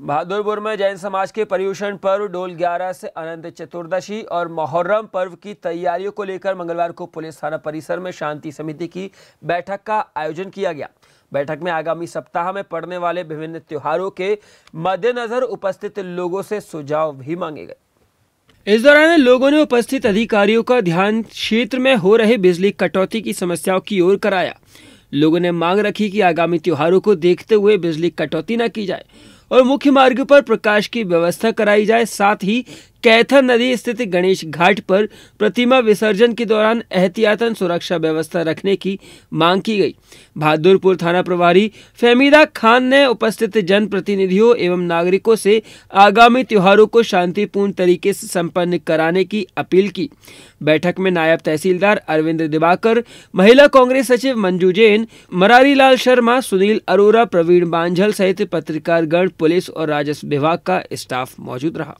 बहादुरपुर में जैन समाज के पर्यूषण पर्व डोल 11 से अनंत चतुर्दशी और मोहर्रम पर्व की तैयारियों को लेकर मंगलवार को पुलिस थाना परिसर में शांति समिति की बैठक का आयोजन किया गया। बैठक में आगामी सप्ताह में पड़ने वाले विभिन्न त्योहारों के मद्देनजर उपस्थित लोगों से सुझाव भी मांगे गए। इस दौरान लोगों ने उपस्थित अधिकारियों का ध्यान क्षेत्र में हो रहे बिजली कटौती की समस्याओं की ओर कराया। लोगों ने मांग रखी कि आगामी त्योहारों को देखते हुए बिजली कटौती न की जाए। और मुख्य मार्ग पर प्रकाश की व्यवस्था कराई जाए। साथ ही कैथर नदी स्थित गणेश घाट पर प्रतिमा विसर्जन के दौरान एहतियातन सुरक्षा व्यवस्था रखने की मांग की गई। बहादुरपुर थाना प्रभारी फहमीदा खान ने उपस्थित जनप्रतिनिधियों एवं नागरिकों से आगामी त्योहारों को शांतिपूर्ण तरीके से संपन्न कराने की अपील की। बैठक में नायब तहसीलदार अरविंद दिवाकर, महिला कांग्रेस सचिव मंजू जैन मरारी लाल शर्मा, सुनील अरोरा, प्रवीण बांझल सहित पत्रकार गण पुलिस और राजस्व विभाग का स्टाफ मौजूद रहा।